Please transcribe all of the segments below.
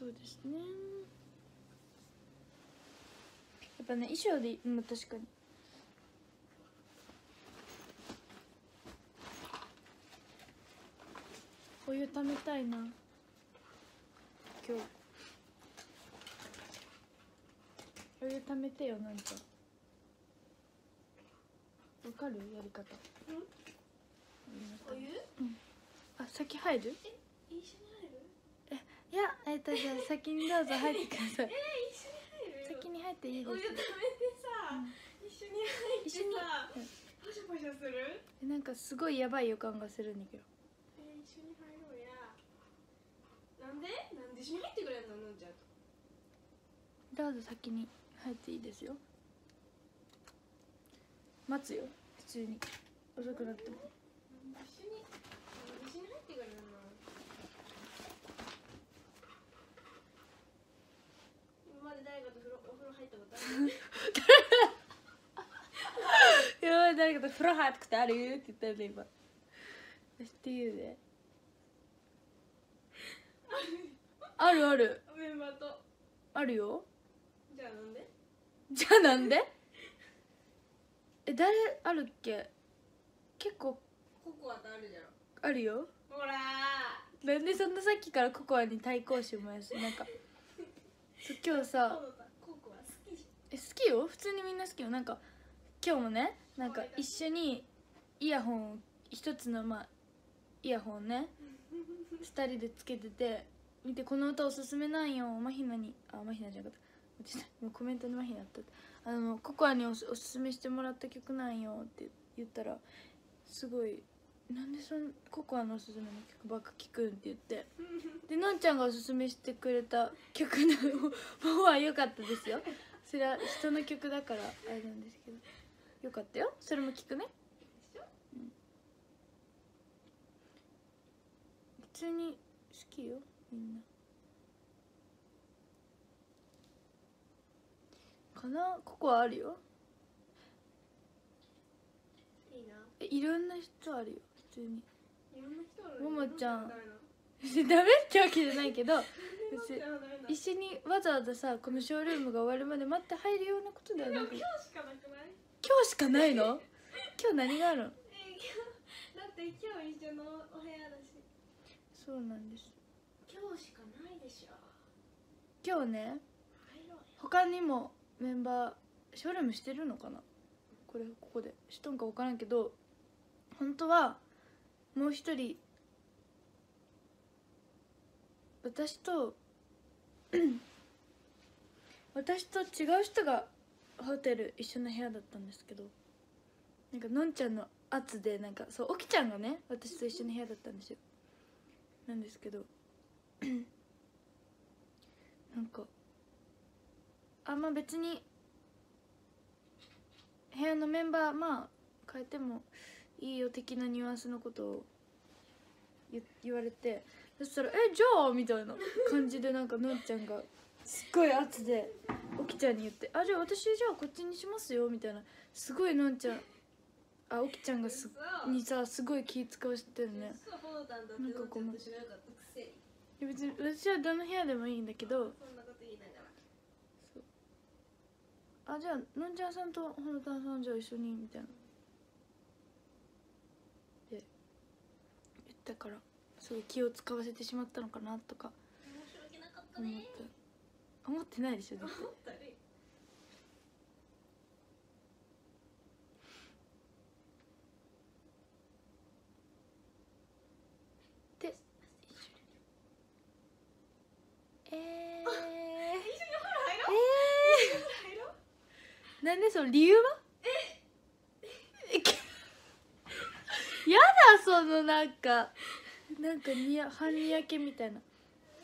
そうですね。やっぱね衣装でうん確かに。お湯ためたいな。今日。お湯ためてよなんか。わかる？やり方。お湯？あ先入る？え一緒に入るいやえっとじゃあ先にどうぞ入ってください。え一緒に入る？先に入っていいですお湯ためてさ、一緒に入ってさうんパシャパシャする？えなんかすごいやばい予感がするんだけど。え一緒に入ろうや。なんで？なんで一緒に入ってくれんののんちゃんと。どうぞ先に入っていいですよ。待つよ普通に。遅くなっても。なんで一緒になんで一緒に入ってくれんの今まで誰かと風呂お風呂入ったことあるやばい誰かと風呂入ってくてある？って言ったよね今。っていうである？ある。メンバーとあるよ。じゃあなんで？じゃあなんで？え誰あるっけ？結構。ココアとあるじゃん。あるよ。ほらなんでそんなさっきからココアに対抗心燃やす？なんか今日さえ好きよ？普通にみんな好きよ。なんか今日もねなんか一緒にイヤホン一つのまあイヤホンね二人でつけてて見てこの歌おすすめなんよ。マヒナにあマヒナじゃなかった。落ちたもうコメントにマヒナあった。あのココアにおすおすすめしてもらった曲なんよって言ったらすごいなんでそのココアのおすすめの曲ばっか聴くんって言って。でのんちゃんがおすすめしてくれた曲の方は良かったですよ。それは人の曲だからあれなんですけど。よかったよ。それも聞くね。でしょ普通に好きよみんな。かな？ココアあるよ。いいな。えいろんな人あるよ。普通に。ももちゃん。ダメってわけじゃないけど一緒にわざわざさこのショールームが終わるまで待って入るようなことではでなく。も今日しかなくない？今日しかないの？今日何があるの？え今日だって今日一緒のお部屋だし。そうなんです。今日しかないでしょ。今日ね他にもメンバーショールームしてるのかな？これここで。しとんか分からんけど本当はもう一人私と 私と違う人がホテル一緒の部屋だったんですけどなんかのんちゃんの圧でなんかそう沖ちゃんがね私と一緒の部屋だったんですよ。なんですけど なんかあんま別に部屋のメンバーまあ変えてもいいよ的なニュアンスのことを言われてそしたら「えじゃあ」みたいな感じでなんかのんちゃんがすっごい圧で沖ちゃんに言って「あじゃあ私じゃあこっちにしますよ」みたいなすごいのんちゃんあ沖ちゃんがすにさすごい気使わしてるね。なんかごめんどっちと知らなかったくせにいや別に私はどの部屋でもいいんだけどあじゃあのんちゃんさんとほのたんさんじゃあ一緒にみたいなで言ったからすごい気を使わせてしまったのかなとか申し訳なかった思っねてないでしょだって思ったねでえー、一緒にお風呂入ろう。え入ろう。ー、なんでその理由はえけやだそのなんかなんかにや半にやけみたいな。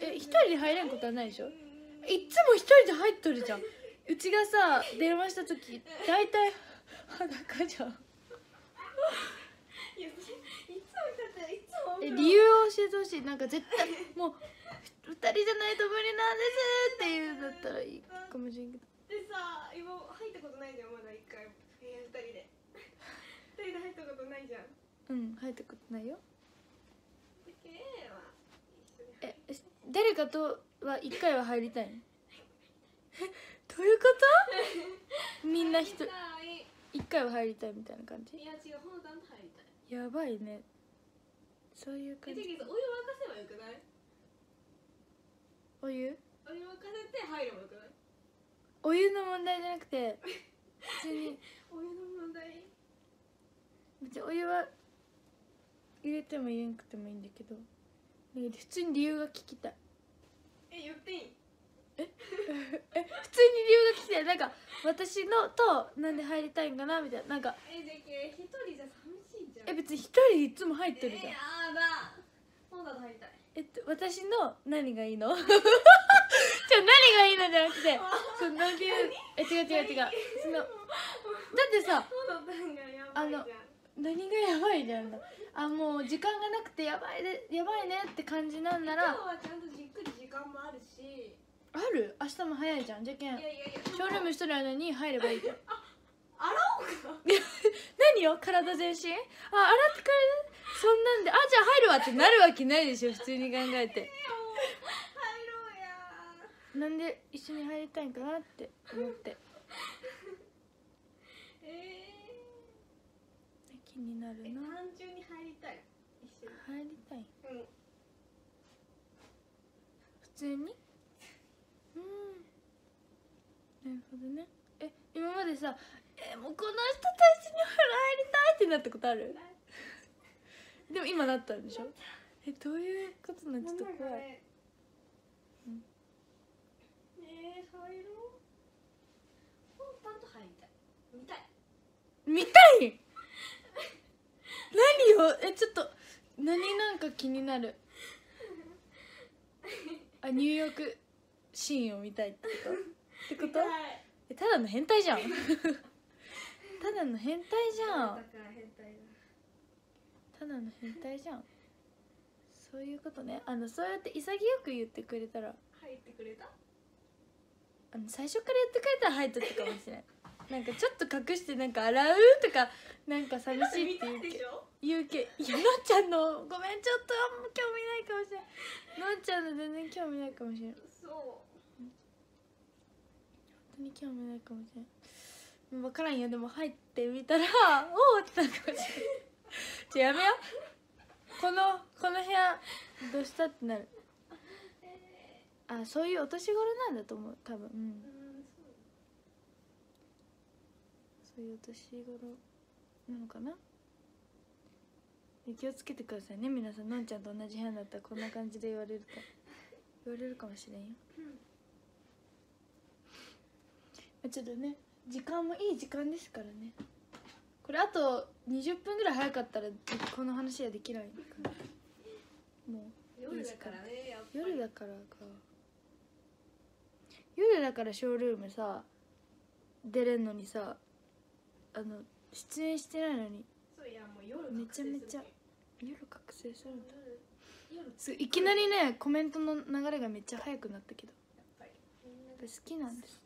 え一人で入れんことはないでしょ？いっつも一人で入っとるじゃん。うちがさ電話した時大体裸じゃん。いやいつもだっていつもお風呂え理由を教えてほしい。なんか絶対もう二人じゃないと無理なんですっていうんだったらいいかもしれんけど。でさ今入ったことないじゃんまだ一回。部屋二人で。二人で入ったことないじゃんうん入ったことないよ。えし誰かとは一回は入りたいの？どういうこと？みんな一回は入りたいみたいな感じ？いや違うほのたんと入りたい。やばいね。そういうえ感じお湯沸かせばよくない？お湯？お湯沸かせて入ればよくない？お湯の問題じゃなくて普通に。お湯の問題。別にお湯は入れても入れんくてもいいんだけど。普通に理由が聞きたい。え言っていい？え？普通に理由が聞きたい。なんか私のとなんで入りたいんかなみたいな。なんかえじゃけ一人じゃ寂しいじゃん。え別に一人いつも入ってるじゃん。えやだほのたんと入りたい。えっと私の何がいいの？じゃあ何がいいのじゃなくてそのなんていうえ違う違う。違うそのだってさほの何がやばいじゃん。だあもう時間がなくてやばいでやばいねって感じなんな今日らはちゃんとじっくり時間もあるし。ある？明日も早いじゃんじゃけん。いやいやいやショールームしとる間に入ればいいじゃん。洗おうか。何よ？体全身？あ洗ってくれる？そんなんであじゃあ入るわってなるわけないでしょ普通に考えて。入ろうや。なんで一緒に入りたいんかなって思って。え気になるな。単純に入りたい。一緒に。入りたい。うん。普通に？うん。なるほどね。え今までさえもうこの人たちにお風呂入りたいってなったことある？でも今なったんでしょ？えどういうことなのちょっと怖い。ねうん。えー、入ろう。本当と入りたい。見たい。見たい？何よ。えちょっと何なんか気になる？あ入浴シーンを見たいってこと？ってこと？えただの変態じゃん。ただの変態じゃん。ただの変態じゃん。そういうことね。あのそうやって潔く言ってくれたら。入ってくれた？あの最初から言ってくれたら入っとったかもしれないなんかちょっと隠してなんか洗うとかなんか寂しいって言うけ でしょ？言うけいやのっちゃんのごめんちょっとあんま興味ないかもしれないのっちゃんの全然興味ないかもしれないそ本当に興味ないかもしれない分からんよ。でも入ってみたら おおってなるかもしれないじゃやめよう。このこの部屋どうしたってなる。あそういうお年頃なんだと思う。多分。うん、そういうお年頃なのかな。気をつけてくださいね。皆さんのんちゃんと同じ部屋だったらこんな感じで言われると。言われるかもしれんよ。まあちょっとね時間もいい時間ですからね。これあと20分ぐらい早かったらこの話はできないからもう夜だからね夜だからか。夜だからショールームさ出れんのにさあの出演してないのにめちゃめちゃ覚夜覚醒するんだ。いきなりねコメントの流れがめっちゃ早くなったけど。やっぱ好きなんです